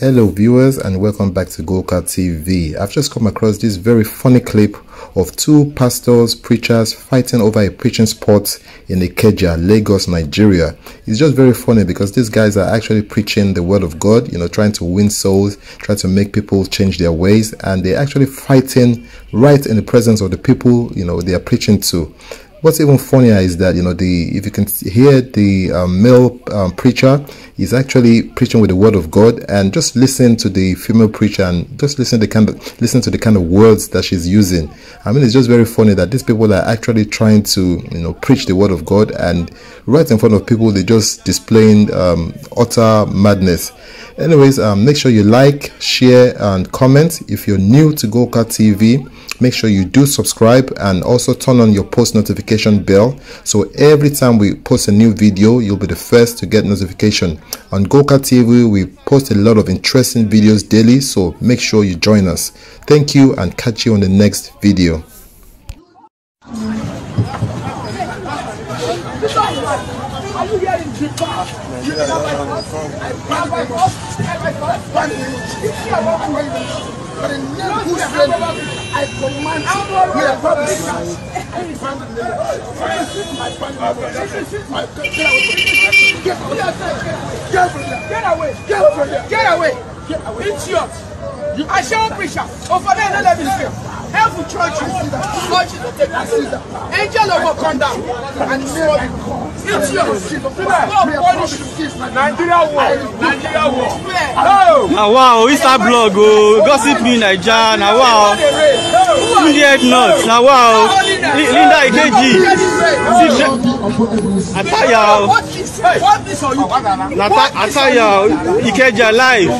Hello viewers and welcome back to Golca TV. I've just come across this very funny clip of two pastors, preachers fighting over a preaching spot in Ikeja, Lagos, Nigeria. It's just very funny because these guys are actually preaching the word of God, you know, trying to win souls, trying to make people change their ways, and they're actually fighting right in the presence of the people, you know, they are preaching to. What's even funnier is that you know the if you can hear the um, male um, preacher is actually preaching with the word of God, and just listen to the female preacher and just listen to the kind of listen to the kind of words that she's using. I mean, it's just very funny that these people are actually trying to you know preach the word of God, and right in front of people they're just displaying um, utter madness. Anyways, um, make sure you like, share, and comment. If you're new to Golca TV make sure you do subscribe and also turn on your post notification bell. So every time we post a new video you'll be the first to get notification. On Golca TV we post a lot of interesting videos daily so make sure you join us. Thank you and catch you on the next video I command you a public house. I. Get away. Get away. Get away. Get away. Get away. Get away. It's yours. I shall preacher. Over there, let me feel. Help the church. Church is take that season. Angel of God come down. And it's yours. It's yours. Punish. Nigeria war. Nigeria war. Oh. Wow, it's a blog. Oh. Gossip me, Nigeria. Wow juliet north nawa o linda ìkejì ataya o ataya o ìkẹjà live.